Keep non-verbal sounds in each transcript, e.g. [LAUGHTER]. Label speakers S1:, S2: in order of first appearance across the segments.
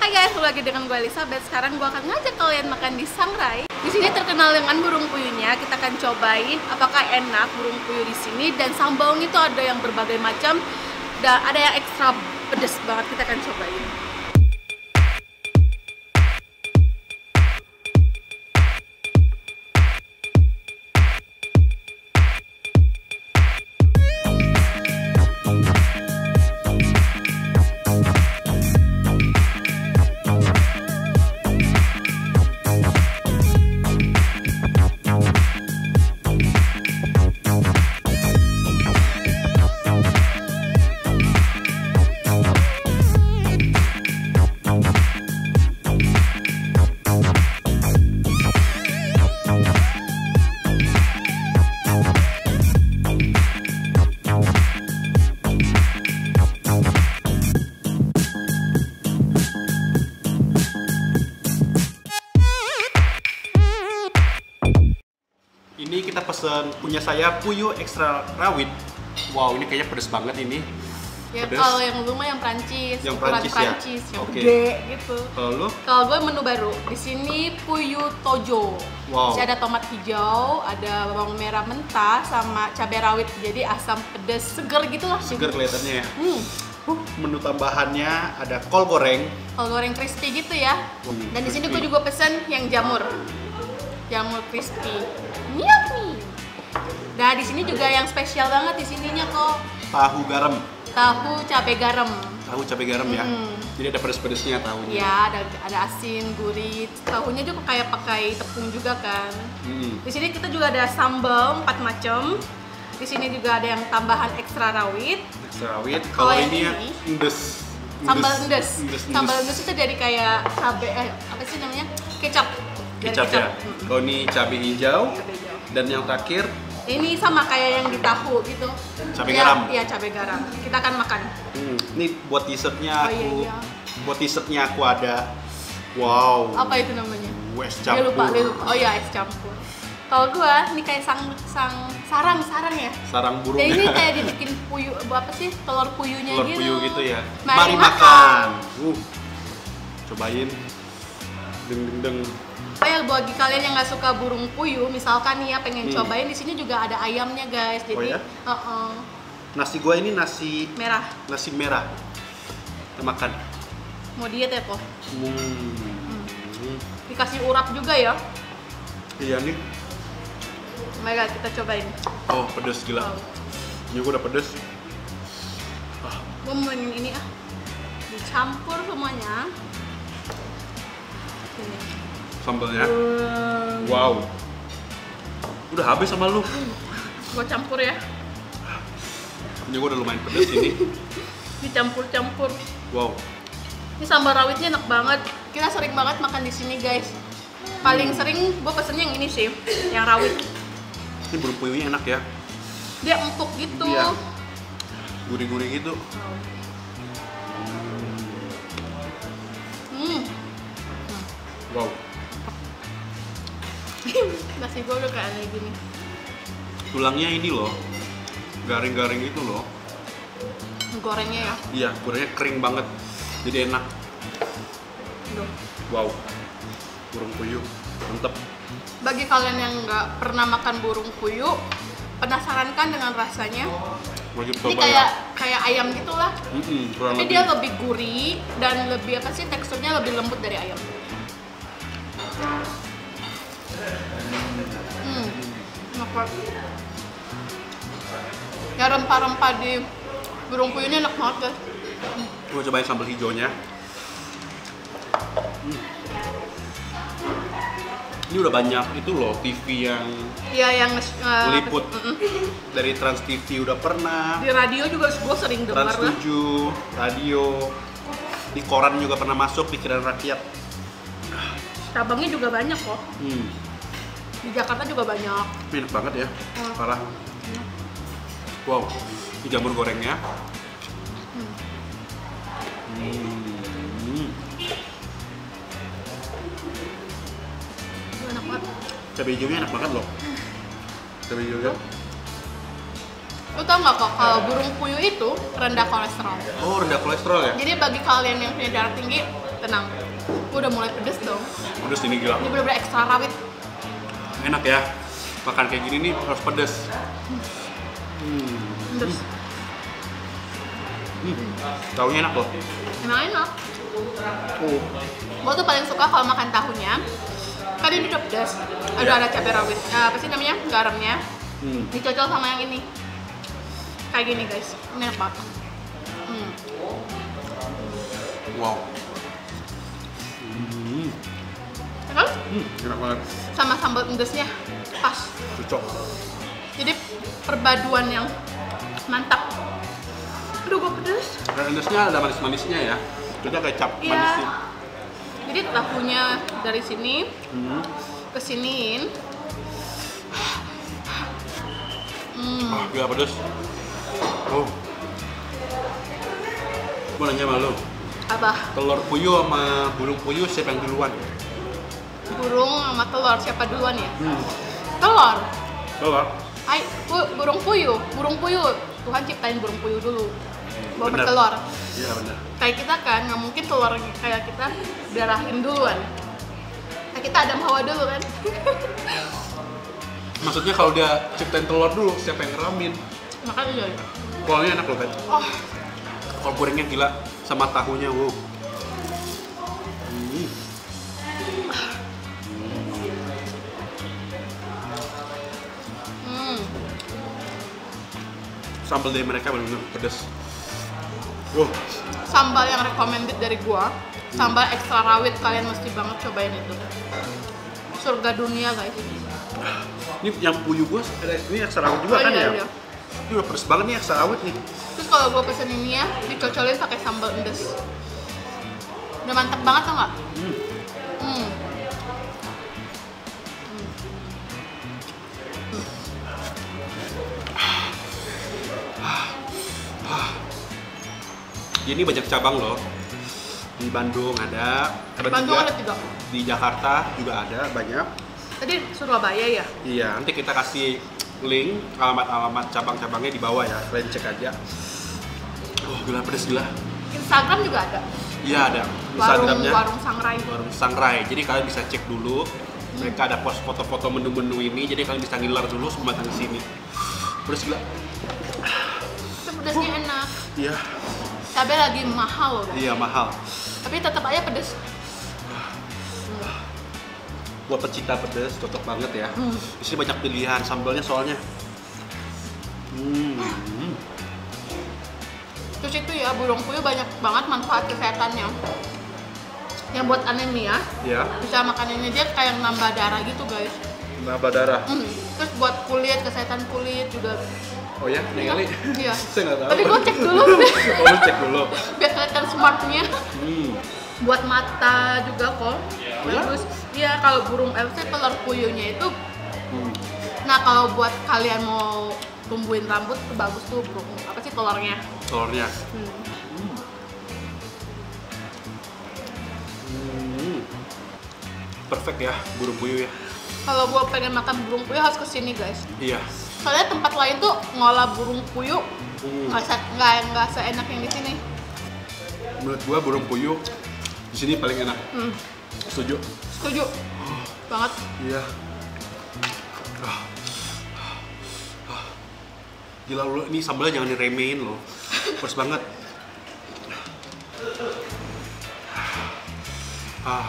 S1: Hai guys, kembali lagi dengan gue Elizabeth. Sekarang gue akan ngajak kalian makan di Sangrai. Di sini terkenal dengan burung puyuhnya. Kita akan cobain apakah enak burung puyuh di sini dan sambalnya itu ada yang berbagai macam dan ada yang ekstra pedes banget. Kita akan cobain.
S2: Ini kita pesen punya saya puyuh ekstra rawit. Wow, ini kayaknya pedes banget ini.
S1: Ya
S2: Pedes.
S1: kalau yang lu mah yang Prancis,
S2: Yang
S1: ukuran
S2: Prancis ya?
S1: Prancis, yang
S2: Oke.
S1: gede gitu.
S2: Kalau lu?
S1: Kalau gue menu baru, di sini puyuh tojo.
S2: Wow.
S1: Jadi ada tomat hijau, ada bawang merah mentah, sama cabai rawit. Jadi asam pedas seger gitu lah.
S2: Seger kelihatannya ya.
S1: Hmm,
S2: Huh, menu tambahannya ada kol goreng.
S1: kalau goreng crispy gitu ya. Dan di sini gue juga pesen yang jamur, jamur crispy. Yummy. Nah di sini juga yang spesial banget di sininya kok
S2: Tahu garam.
S1: tahu cabai garam.
S2: Tahu cabai garam ya.
S1: Hmm.
S2: Jadi ada pedes-pedesnya tahunya.
S1: Ya ada ada asin, gurih. Tahunya juga kayak pakai tepung juga kan.
S2: Mm-mm.
S1: Di sini kita juga ada sambal empat macam. Di sini juga ada yang tambahan ekstra rawit.
S2: Ekstra rawit.
S1: Kalau
S2: ini ya
S1: ini,
S2: endes.
S1: Sambal endes.
S2: Endes,
S1: Sambal endes itu dari kayak cabai eh, apa sih namanya? Kecap. Dari
S2: Kecap ya. Kalau ini cabai hijau.
S1: Cabai hijau.
S2: Dan yang terakhir
S1: Ini sama kayak yang di tahu gitu.
S2: Cabai
S1: Ya,
S2: garam.
S1: Iya, cabai garam. Kita akan makan.
S2: Hmm, ini buat dessertnya
S1: Oh,
S2: aku.
S1: iya, iya.
S2: Buat dessertnya aku ada. Wow.
S1: Apa itu namanya?
S2: Es
S1: Dia
S2: campur.
S1: lupa, dia lupa. Oh iya, es campur. Kalau gua ini kayak sang sang sarang sarang ya.
S2: Sarang burung.
S1: Ya ini kayak [LAUGHS] dibikin puyuh apa sih telur puyuhnya
S2: telur
S1: gitu.
S2: puyuh gitu ya.
S1: Mari,
S2: Mari,
S1: makan.
S2: makan. Uh. Cobain. Deng deng deng.
S1: Oh ya bagi kalian yang nggak suka burung puyuh, misalkan nih ya pengen
S2: Hmm.
S1: cobain di sini juga ada ayamnya guys.
S2: Oh
S1: Jadi
S2: ya?
S1: uh-uh,
S2: Nasi gua ini nasi
S1: merah.
S2: nasi merah. Kita makan.
S1: Mau diet ya kok?
S2: Hmm.
S1: Dikasih urap juga ya.
S2: Iya nih.
S1: Mereka kita cobain.
S2: Oh, pedes gila.
S1: Wow.
S2: Ini gua udah pedes.
S1: Gue mau yang ini ah. Dicampur semuanya. Ini.
S2: Sambalnya.
S1: Hmm.
S2: Wow. Udah habis sama lu.
S1: Gue campur ya.
S2: Ini gua udah lumayan pedes ini. [LAUGHS]
S1: Dicampur-campur.
S2: Wow.
S1: Ini sambal rawitnya enak banget. Kita sering banget makan di sini guys. Paling sering gue pesennya yang ini sih, yang rawit.
S2: Ini burung puyuhnya enak ya.
S1: Dia empuk gitu.
S2: Iya. Gurih-gurih gitu.
S1: Hmm.
S2: Wow.
S1: Nasi gue udah kayak gini.
S2: Tulangnya ini loh. Garing-garing itu loh.
S1: Gorengnya ya.
S2: Iya, gorengnya kering banget. Jadi enak.
S1: Aduh.
S2: Wow. Burung puyuh. Mantep.
S1: Bagi kalian yang nggak pernah makan burung puyuh, penasaran kan dengan rasanya?
S2: Wajib
S1: Ini
S2: coba
S1: kayak
S2: ya.
S1: kayak ayam gitulah.
S2: Mm-mm, kurang
S1: Tapi
S2: lebih.
S1: dia lebih gurih dan lebih apa sih teksturnya lebih lembut dari ayam. Banget. Ya rempah-rempah di burung puyuhnya enak banget guys.
S2: Gue cobain sambal hijaunya. Hmm. Ini udah banyak itu loh TV yang
S1: Iya yang uh,
S2: dari Trans TV udah pernah,
S1: di radio juga gue sering dengar
S2: Trans
S1: lah.
S2: 7, radio, di koran juga pernah masuk pikiran rakyat.
S1: Cabangnya juga banyak kok.
S2: Hmm,
S1: Di Jakarta juga banyak.
S2: enak banget ya,
S1: Hmm.
S2: parah. Wow, ini jamur gorengnya.
S1: Hmm.
S2: Hmm.
S1: Enak banget.
S2: Cabai hijaunya enak banget loh. Cabai hijaunya.
S1: Lo tau nggak kok kalau burung puyuh itu rendah kolesterol.
S2: Oh rendah kolesterol ya?
S1: Jadi bagi kalian yang punya darah tinggi, tenang. Gue udah mulai pedes dong.
S2: Pedes ini gila.
S1: Ini bener-bener ekstra rawit.
S2: Enak ya. Makan kayak gini nih harus pedes. Hmm. Hmm. Enak loh.
S1: emang enak.
S2: Oh.
S1: Gue tuh paling suka kalau makan tahunya. Kan ini udah pedas. Ada ada cabai rawit. Eh, apa sih namanya? Garamnya.
S2: Hmm.
S1: Dicocol sama yang ini. Kayak gini guys. Ini enak banget. Hmm.
S2: Wow. Hmm.
S1: Kan?
S2: Hmm. Enak banget.
S1: Sama sambal endesnya pas.
S2: Cocok.
S1: Jadi perpaduan yang mantap. Aduh, gue pedes.
S2: Dan endesnya ada manis-manisnya ya. Kita kecap
S1: Iya.
S2: manisnya.
S1: Jadi tahunya dari sini
S2: Hmm.
S1: ke siniin. Hmm.
S2: Ah, gila pedes. Oh. Mau nanya sama lu,
S1: Apa?
S2: telur puyuh sama burung puyuh siapa yang duluan?
S1: Burung sama telur siapa duluan ya?
S2: Hmm.
S1: Telur.
S2: Telur?
S1: Hai, bu- burung puyuh, burung puyuh. Tuhan ciptain burung puyuh dulu. Baru
S2: Bener.
S1: bertelur.
S2: Iya benar.
S1: Kayak kita kan, nggak mungkin telur kayak kita darahin duluan. Nah, kita Adam Hawa dulu kan? [LAUGHS]
S2: Maksudnya kalau dia ciptain telur dulu, siapa yang ngeramin?
S1: Makanya jadi.
S2: Kolnya enak loh kan?
S1: Oh,
S2: Kol gorengnya gila sama tahunya, wow. Sambal dari mereka benar-benar pedes. Wow.
S1: Sambal yang recommended dari gua, sambal ekstra rawit kalian mesti banget cobain itu. Surga dunia guys.
S2: Ini yang puyuh gua ini ekstra rawit juga
S1: Oh,
S2: kan
S1: iya,
S2: ya?
S1: iya.
S2: Ini udah pedes banget nih ekstra rawit nih.
S1: Terus kalau gua pesen ini ya, dicocolin pakai sambal endes. Udah mantep banget tau nggak?
S2: Hmm. Ini banyak cabang loh. Di Bandung ada, ada
S1: Bandung
S2: juga
S1: ada tiga.
S2: di Jakarta juga ada banyak.
S1: Tadi Surabaya ya?
S2: Iya, nanti kita kasih link alamat-alamat cabang-cabangnya di bawah ya. Kalian cek aja. Oh, gila pedes gila.
S1: Instagram juga ada.
S2: Iya ada.
S1: Warung
S2: Instagramnya
S1: warung Sangrai.
S2: warung Sangrai. Jadi kalian bisa cek dulu. Mereka ada post foto-foto menu-menu ini. Jadi kalian bisa ngiler dulu sebelum datang ke sini. Pedes gila.
S1: Pedasnya enak.
S2: Iya.
S1: Cabai lagi mahal loh.
S2: Iya mahal.
S1: Tapi tetap aja pedes.
S2: Buat pecinta pedes cocok banget ya.
S1: Hmm.
S2: Di sini banyak pilihan sambalnya soalnya. Hmm.
S1: Terus itu ya burung puyuh banyak banget manfaat kesehatannya. Yang buat anemia,
S2: Ya.
S1: bisa makan ini dia kayak nambah darah gitu guys.
S2: Nambah darah.
S1: Hmm. Terus buat kulit, kesehatan kulit juga.
S2: Oh ya, kali.
S1: Iya. [LAUGHS]
S2: Saya nggak tahu.
S1: Tapi gue cek dulu [LAUGHS]
S2: oh, lu cek dulu.
S1: biar kelihatan smartnya.
S2: Hmm.
S1: Buat mata juga kok.
S2: Ya?
S1: Bagus. Iya kalau burung eh sih telur puyuhnya itu.
S2: Hmm.
S1: Nah kalau buat kalian mau tumbuhin rambut tuh bagus tuh burung apa sih telurnya.
S2: Telurnya.
S1: Hmm.
S2: Hmm. Perfect ya, burung puyuh ya.
S1: Kalau gue pengen makan burung puyuh harus ke sini guys.
S2: Iya.
S1: Soalnya tempat lain tuh ngolah burung puyuh
S2: Hmm.
S1: nggak se- nggak nggak seenak yang di sini.
S2: Menurut gua burung puyuh di sini paling enak.
S1: Hmm.
S2: Setuju?
S1: Setuju banget.
S2: Iya. Ah. Ah. Gila lu, ini sambalnya jangan diremehin loh. Pedes banget. Ah.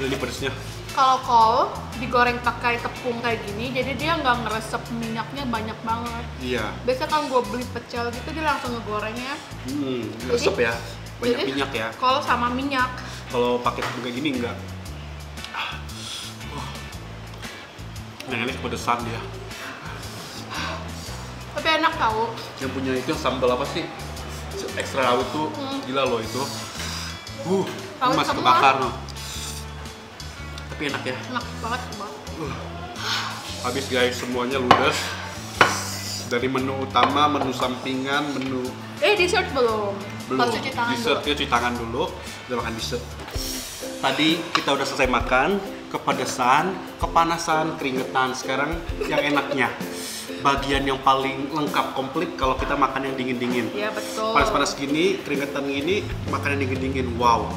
S2: Ini, pedesnya.
S1: Kalau kol digoreng pakai tepung kayak gini, jadi dia nggak ngeresep minyaknya banyak banget.
S2: Iya.
S1: Biasa kan gue beli pecel gitu dia langsung ngegorengnya.
S2: Hmm, resep ya. Banyak
S1: jadi,
S2: minyak ya.
S1: Kol sama minyak.
S2: Kalau pakai tepung kayak gini enggak. Ah. Nah, ini kepedesan dia.
S1: Tapi enak tau.
S2: Yang punya itu yang sambal apa sih? Ekstra rawit tuh
S1: Hmm.
S2: gila loh itu. Uh, ini masih kebakar loh. Tapi enak ya.
S1: Enak banget banget.
S2: Uh. Habis guys, semuanya ludes. Dari menu utama, menu sampingan, menu
S1: Eh dessert belum.
S2: belum
S1: Harus cuci tangan
S2: dessert
S1: dulu.
S2: kita cuci tangan dulu udah makan dessert tadi kita udah selesai makan kepedesan kepanasan keringetan sekarang yang enaknya bagian yang paling lengkap komplit kalau kita makan yang dingin-dingin.
S1: Iya betul.
S2: Panas-panas gini, keringetan gini, makan yang dingin-dingin. Wow.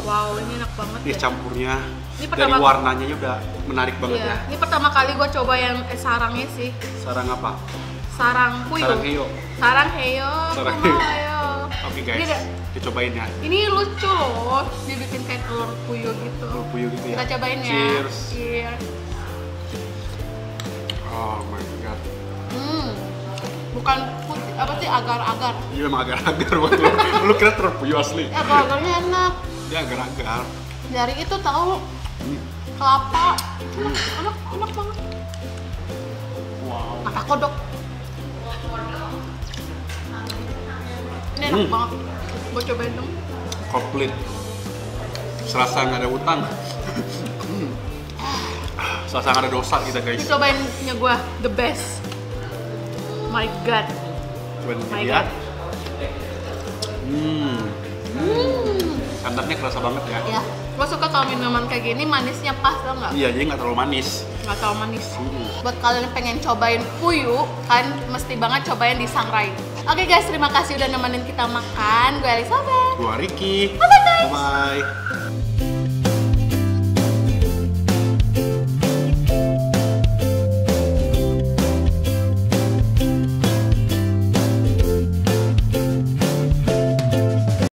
S1: Wow, ini enak banget
S2: Ini
S1: ya.
S2: campurnya
S1: Ini
S2: dari
S1: pertama-
S2: warnanya udah menarik banget
S1: Iya.
S2: ya.
S1: Ini pertama kali gue coba yang eh, sarangnya sih.
S2: Sarang apa?
S1: Sarang puyuh.
S2: Sarang heyo.
S1: Sarang heyo.
S2: Sarang heyo.
S1: heyo.
S2: Oke
S1: Ini
S2: guys,
S1: ada-
S2: kita cobain ya.
S1: Ini lucu loh, dibikin kayak telur puyuh gitu.
S2: Telur puyuh gitu ya.
S1: Kita cobain ya.
S2: Cheers.
S1: Cheers.
S2: Oh my god.
S1: Hmm. Bukan putih, apa sih agar-agar.
S2: Ini memang agak-agar [LAUGHS] buat lu. Kira telur puyuh asli?
S1: Ya, agar-agarnya enak.
S2: Dia agar-agar.
S1: Dari itu tahu
S2: Hmm.
S1: kelapa. Enak, enak, enak banget.
S2: Wow.
S1: Mata kodok. Ini enak
S2: Hmm.
S1: banget. Gue cobain dong.
S2: Komplit. Serasa nggak ada utang. Serasa nggak ada dosa kita guys.
S1: Cobainnya gue the best. My God.
S2: Cobain
S1: My
S2: ya.
S1: God.
S2: Hmm.
S1: Hmm.
S2: Santannya kerasa banget ya.
S1: Ya, gue suka kalau minuman kayak gini manisnya pas tau nggak?
S2: Iya, jadi nggak terlalu manis.
S1: Nggak terlalu manis.
S2: Hmm.
S1: Buat kalian yang pengen cobain puyuh, kan mesti banget cobain di Sangrai. Oke guys, terima kasih udah nemenin kita makan. Gue Elizabeth.
S2: Gua Ricky.
S1: Bye-bye, guys.
S2: Bye.